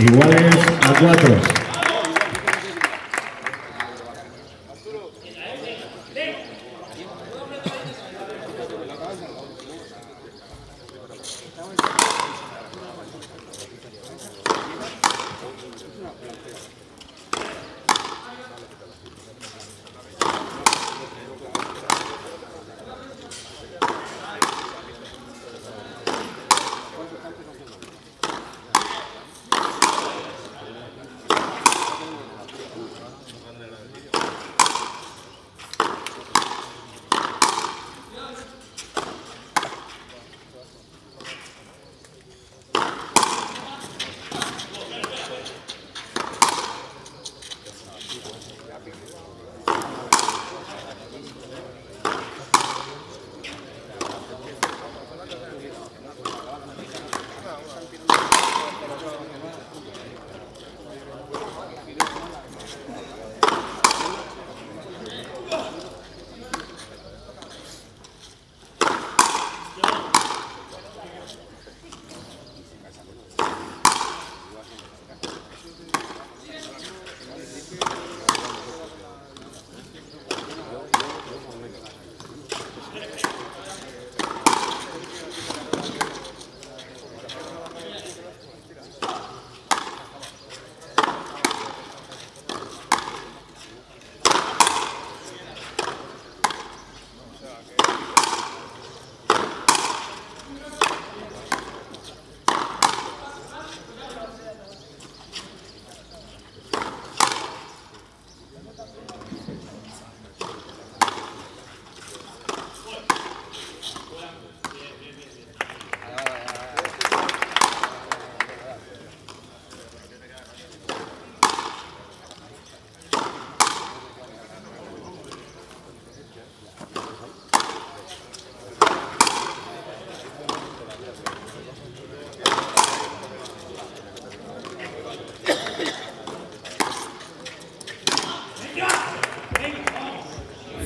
Iguales a cuatro.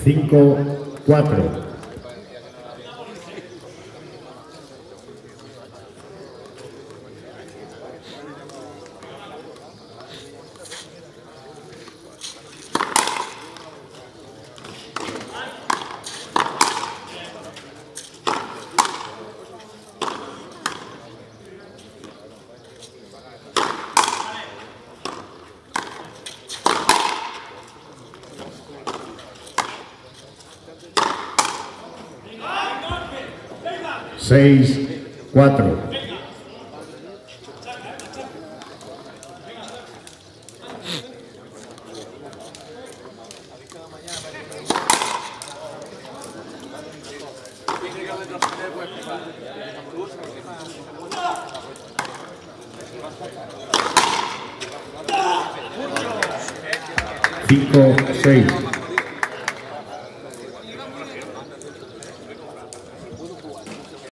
Cinco, cuatro. Seis, cuatro. Cinco, seis.